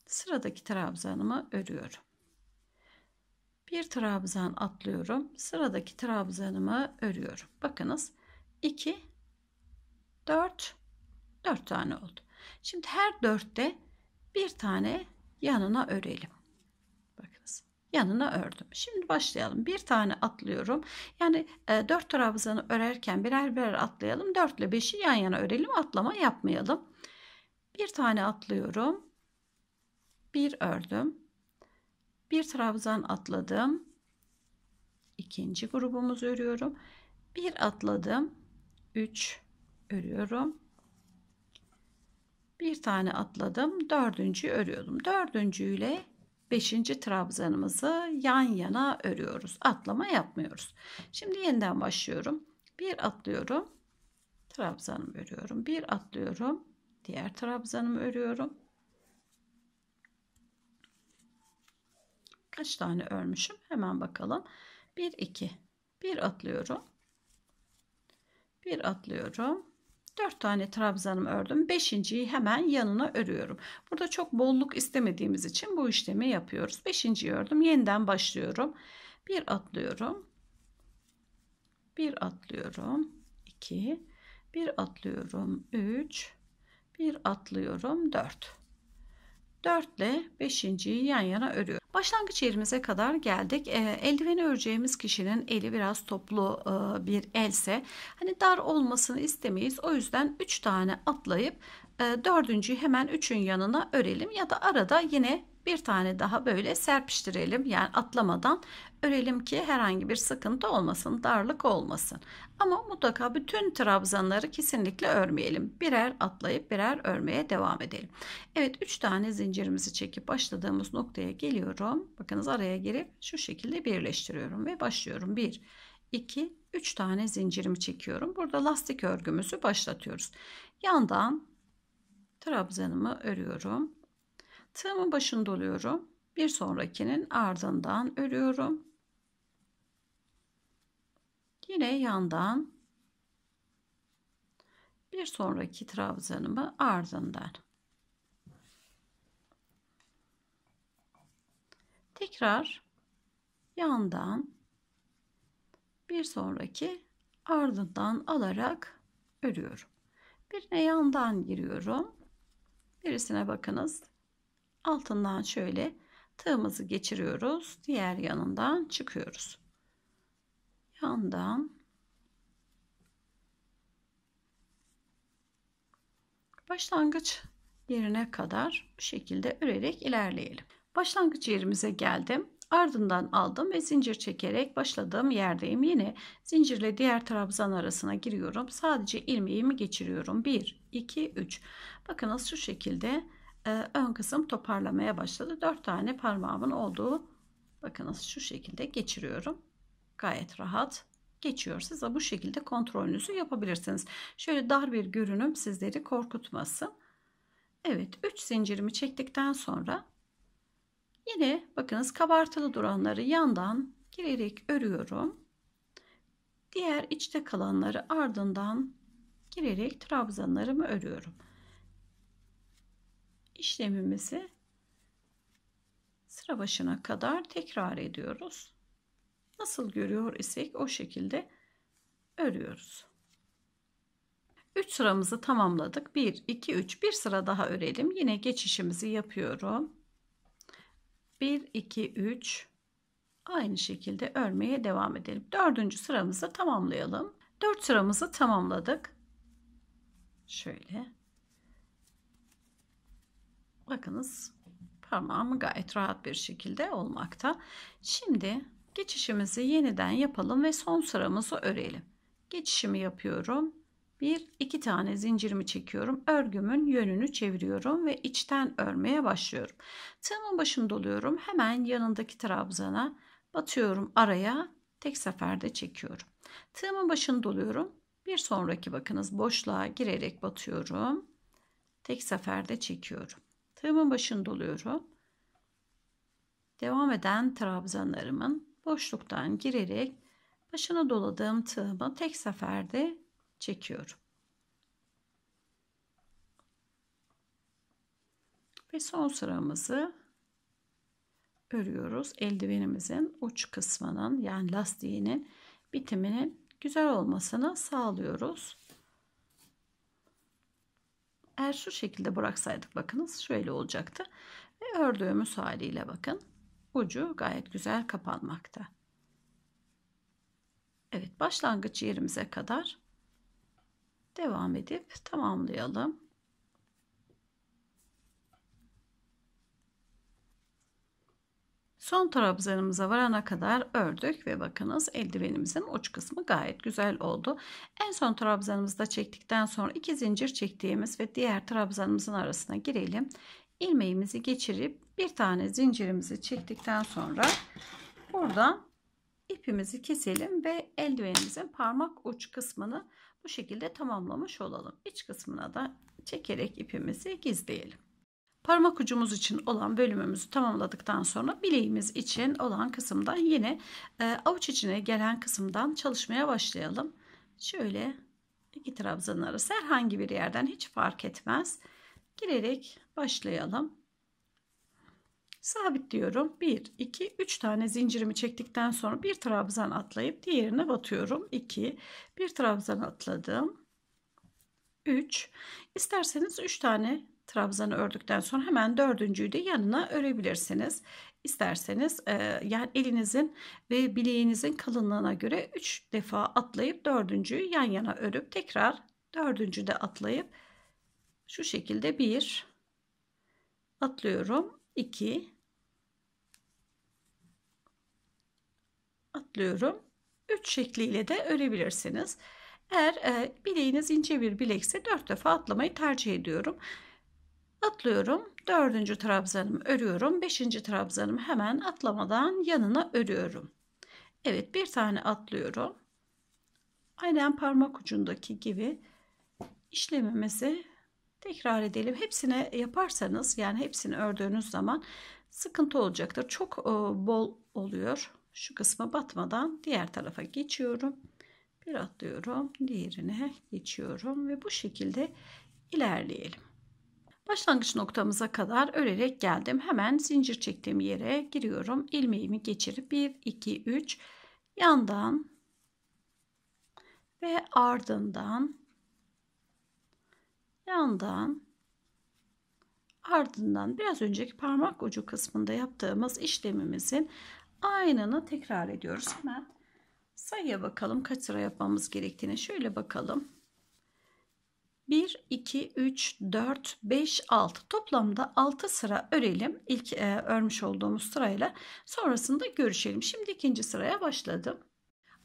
Sıradaki trabzanımı örüyorum. Bir trabzan atlıyorum. Sıradaki trabzanımı örüyorum. Bakınız 2 4 4 tane oldu. Şimdi her dörtte bir tane yanına örelim. Bakınız yanına ördüm. Şimdi başlayalım. Bir tane atlıyorum. Yani e, 4 trabzanı örerken birer birer atlayalım. 4 ile 5'i yan yana örelim. Atlama yapmayalım. Bir tane atlıyorum. Bir ördüm. Bir trabzan atladım. İkinci grubumuzu örüyorum. Bir atladım. 3 örüyorum bir tane atladım dördüncüyü örüyordum. Dördüncüyle beşinci trabzanımızı yan yana örüyoruz. Atlama yapmıyoruz. Şimdi yeniden başlıyorum. Bir atlıyorum trabzanımı örüyorum. Bir atlıyorum diğer trabzanımı örüyorum. Kaç tane örmüşüm? Hemen bakalım. 1 2 bir atlıyorum. Bir atlıyorum 4 tane trabzanımı ördüm. 5.yi hemen yanına örüyorum. Burada çok bolluk istemediğimiz için bu işlemi yapıyoruz. 5.yi ördüm. Yeniden başlıyorum. Bir atlıyorum. Bir atlıyorum. 2 bir atlıyorum. 3 bir atlıyorum. 4 4 ile 5.yi yan yana örüyorum. Başlangıç yerimize kadar geldik. E, eldiveni öreceğimiz kişinin eli biraz toplu e, bir else hani dar olmasını istemeyiz. O yüzden 3 tane atlayıp e, dördüncüyü hemen 3'ün yanına örelim ya da arada yine bir tane daha böyle serpiştirelim. Yani atlamadan örelim ki herhangi bir sıkıntı olmasın, darlık olmasın. Ama mutlaka bütün trabzanları kesinlikle örmeyelim. Birer atlayıp birer örmeye devam edelim. Evet 3 tane zincirimizi çekip başladığımız noktaya geliyorum. Bakınız araya girip şu şekilde birleştiriyorum ve başlıyorum. 1, 2, 3 tane zincirimi çekiyorum. Burada lastik örgümüzü başlatıyoruz. Yandan trabzanımı örüyorum. Tığımın başını doluyorum. Bir sonrakinin ardından örüyorum. Yine yandan bir sonraki trabzanımı ardından tekrar yandan bir sonraki ardından alarak örüyorum. Birine yandan giriyorum. Birisine bakınız altından şöyle tığımızı geçiriyoruz. Diğer yanından çıkıyoruz. Yandan başlangıç yerine kadar bu şekilde örerek ilerleyelim. Başlangıç yerimize geldim. Ardından aldım ve zincir çekerek başladığım yerdeyim. Yine zincirle diğer trabzan arasına giriyorum. Sadece ilmeğimi geçiriyorum. 1, 2, 3. Bakınız şu şekilde e, ön kısım toparlamaya başladı. 4 tane parmağımın olduğu bakınız şu şekilde geçiriyorum. Gayet rahat geçiyor. Siz de bu şekilde kontrolünüzü yapabilirsiniz. Şöyle dar bir görünüm sizleri korkutmasın. Evet 3 zincirimi çektikten sonra yine bakınız kabartılı duranları yandan girerek örüyorum. Diğer içte kalanları ardından girerek trabzanlarımı örüyorum işlemimizi sıra başına kadar tekrar ediyoruz. Nasıl görüyor isek o şekilde örüyoruz. 3 sıramızı tamamladık. 1 2 3 bir sıra daha örelim. Yine geçişimizi yapıyorum. 1 2 3 aynı şekilde örmeye devam edelim. Dördüncü sıramızı tamamlayalım. 4 sıramızı tamamladık. Şöyle Bakınız parmağım gayet rahat bir şekilde olmakta. Şimdi geçişimizi yeniden yapalım ve son sıramızı örelim. Geçişimi yapıyorum. Bir iki tane zincirimi çekiyorum. Örgümün yönünü çeviriyorum ve içten örmeye başlıyorum. Tığımın başını doluyorum. Hemen yanındaki trabzana batıyorum araya. Tek seferde çekiyorum. Tığımın başını doluyorum. Bir sonraki bakınız boşluğa girerek batıyorum. Tek seferde çekiyorum. Tığımın başını doluyorum. Devam eden trabzanlarımın boşluktan girerek başına doladığım tığımı tek seferde çekiyorum. Ve son sıramızı örüyoruz. Eldivenimizin uç kısmının yani lastiğinin bitiminin güzel olmasını sağlıyoruz. Eğer şu şekilde bıraksaydık bakınız şöyle olacaktı. Ve ördüğümüz haliyle bakın ucu gayet güzel kapanmakta. Evet başlangıç yerimize kadar devam edip tamamlayalım. Son trabzanımıza varana kadar ördük ve bakınız eldivenimizin uç kısmı gayet güzel oldu. En son trabzanımızı da çektikten sonra iki zincir çektiğimiz ve diğer trabzanımızın arasına girelim. İlmeğimizi geçirip bir tane zincirimizi çektikten sonra buradan ipimizi keselim ve eldivenimizin parmak uç kısmını bu şekilde tamamlamış olalım. İç kısmına da çekerek ipimizi gizleyelim. Parmak ucumuz için olan bölümümüzü tamamladıktan sonra bileğimiz için olan kısımdan yine e, avuç içine gelen kısımdan çalışmaya başlayalım. Şöyle iki trabzan arası herhangi bir yerden hiç fark etmez. Girerek başlayalım. Sabitliyorum. 1, 2, 3 tane zincirimi çektikten sonra bir trabzan atlayıp diğerine batıyorum. 2, bir trabzan atladım. 3. İsterseniz 3 tane trabzanı ördükten sonra hemen dördüncüyü de yanına örebilirsiniz. İsterseniz e, yani elinizin ve bileğinizin kalınlığına göre 3 defa atlayıp dördüncüyü yan yana örüp tekrar dördüncü de atlayıp şu şekilde bir atlıyorum 2 atlıyorum 3 şekliyle de örebilirsiniz. Eğer e, bileğiniz ince bir bilekse 4 defa atlamayı tercih ediyorum. Atlıyorum. Dördüncü trabzanımı örüyorum. Beşinci trabzanımı hemen atlamadan yanına örüyorum. Evet bir tane atlıyorum. Aynen parmak ucundaki gibi işlemimizi tekrar edelim. Hepsine yaparsanız yani hepsini ördüğünüz zaman sıkıntı olacaktır. Çok e, bol oluyor. Şu kısma batmadan diğer tarafa geçiyorum. Bir atlıyorum. Diğerine geçiyorum ve bu şekilde ilerleyelim. Başlangıç noktamıza kadar örerek geldim. Hemen zincir çektiğim yere giriyorum. ilmeğimi geçirip 1 2 3 yandan ve ardından yandan ardından biraz önceki parmak ucu kısmında yaptığımız işlemimizin aynını tekrar ediyoruz. Hemen sayıya bakalım kaç sıra yapmamız gerektiğini şöyle bakalım. 1, 2, 3, 4, 5, 6 toplamda 6 sıra örelim. İlk e, örmüş olduğumuz sırayla sonrasında görüşelim. Şimdi ikinci sıraya başladım.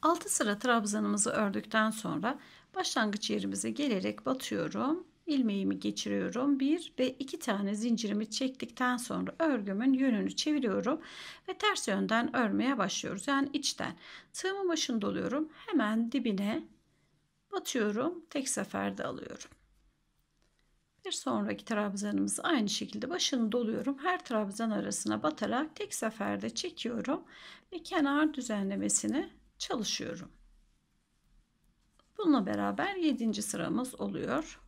6 sıra trabzanımızı ördükten sonra başlangıç yerimize gelerek batıyorum. ilmeğimi geçiriyorum. 1 ve 2 tane zincirimi çektikten sonra örgümün yönünü çeviriyorum ve ters yönden örmeye başlıyoruz. Yani içten. Tığımın başında oluyorum. Hemen dibine batıyorum tek seferde alıyorum. Bir sonraki trabzanımızı aynı şekilde başını doluyorum. Her trabzan arasına batarak tek seferde çekiyorum ve kenar düzenlemesini çalışıyorum. Bununla beraber 7. sıramız oluyor.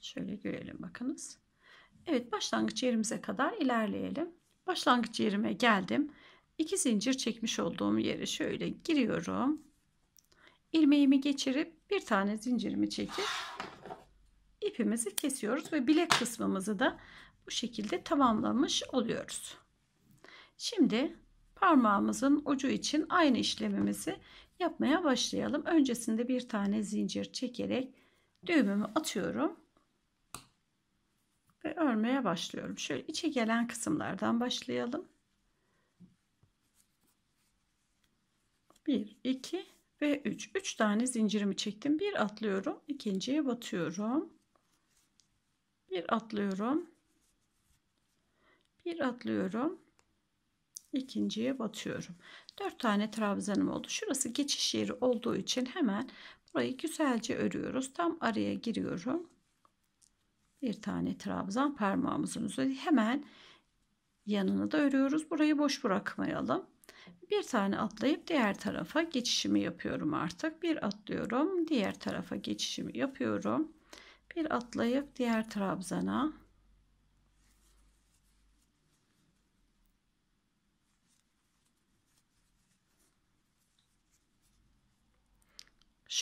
Şöyle görelim bakınız. Evet başlangıç yerimize kadar ilerleyelim başlangıç yerime geldim. İki zincir çekmiş olduğum yere şöyle giriyorum. ilmeğimi geçirip bir tane zincirimi çekip ipimizi kesiyoruz ve bilek kısmımızı da bu şekilde tamamlamış oluyoruz. Şimdi parmağımızın ucu için aynı işlemimizi yapmaya başlayalım. Öncesinde bir tane zincir çekerek düğümümü atıyorum ve örmeye başlıyorum. Şöyle içe gelen kısımlardan başlayalım. 1 2 ve 3 3 tane zincirimi çektim. Bir atlıyorum, ikinciye batıyorum. Bir atlıyorum. Bir atlıyorum. ikinciye batıyorum. 4 tane trabzanım oldu. Şurası geçiş yeri olduğu için hemen burayı güzelce örüyoruz. Tam araya giriyorum bir tane trabzan parmağımızın üzerine hemen yanını da örüyoruz. Burayı boş bırakmayalım. Bir tane atlayıp diğer tarafa geçişimi yapıyorum artık. Bir atlıyorum, diğer tarafa geçişimi yapıyorum. Bir atlayıp diğer trabzana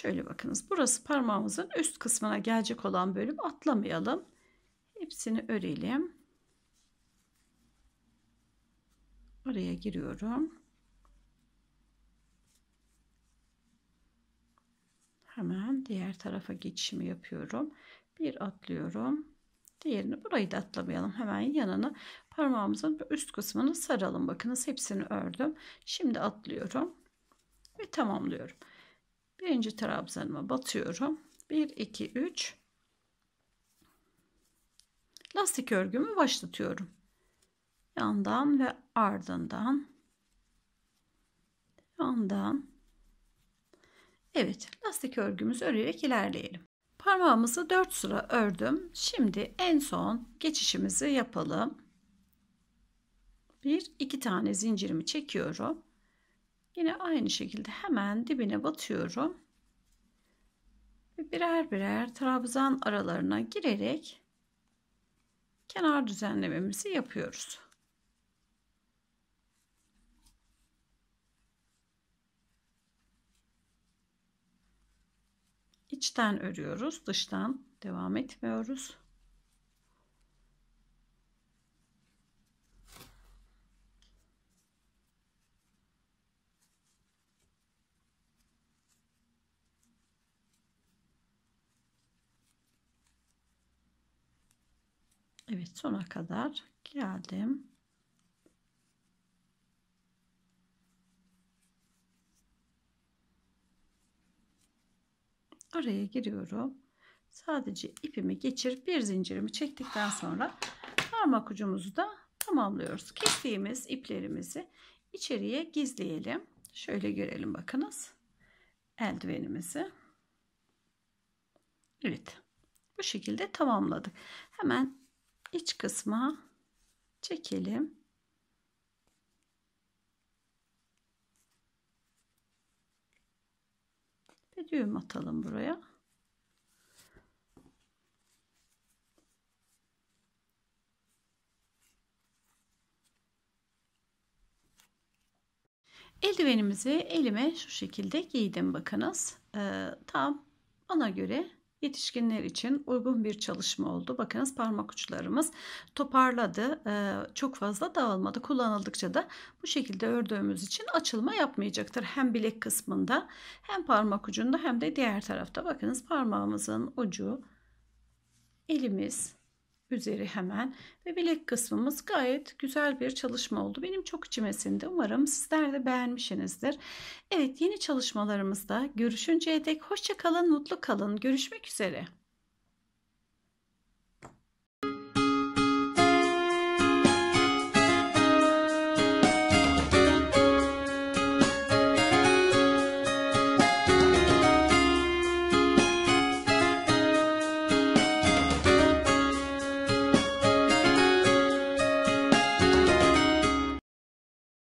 Şöyle bakınız. Burası parmağımızın üst kısmına gelecek olan bölüm. Atlamayalım. Hepsini örelim. Oraya giriyorum. Hemen diğer tarafa geçişimi yapıyorum. Bir atlıyorum. Diğerini burayı da atlamayalım. Hemen yanına parmağımızın üst kısmını saralım. Bakınız hepsini ördüm. Şimdi atlıyorum. Ve tamamlıyorum. Birinci trabzanıma batıyorum. 1, 2, 3. Lastik örgümü başlatıyorum. Yandan ve ardından. Yandan. Evet lastik örgümüzü örerek ilerleyelim. Parmağımızı 4 sıra ördüm. Şimdi en son geçişimizi yapalım. bir iki tane zincirimi çekiyorum. Yine aynı şekilde hemen dibine batıyorum. Ve birer birer trabzan aralarına girerek kenar düzenlememizi yapıyoruz. İçten örüyoruz, dıştan devam etmiyoruz. Evet sona kadar geldim. Araya giriyorum. Sadece ipimi geçirip bir zincirimi çektikten sonra parmak ucumuzu da tamamlıyoruz. Kestiğimiz iplerimizi içeriye gizleyelim. Şöyle görelim bakınız. Eldivenimizi. Evet. Bu şekilde tamamladık. Hemen iç kısma çekelim. Ve düğüm atalım buraya. Eldivenimizi elime şu şekilde giydim bakınız. Ee, tam ona göre yetişkinler için uygun bir çalışma oldu. Bakınız parmak uçlarımız toparladı. Ee, çok fazla dağılmadı. Kullanıldıkça da bu şekilde ördüğümüz için açılma yapmayacaktır. Hem bilek kısmında hem parmak ucunda hem de diğer tarafta. Bakınız parmağımızın ucu elimiz üzeri hemen ve bilek kısmımız gayet güzel bir çalışma oldu. Benim çok içime sindi. Umarım sizler de beğenmişsinizdir. Evet yeni çalışmalarımızda görüşünceye dek hoşça kalın, mutlu kalın. Görüşmek üzere.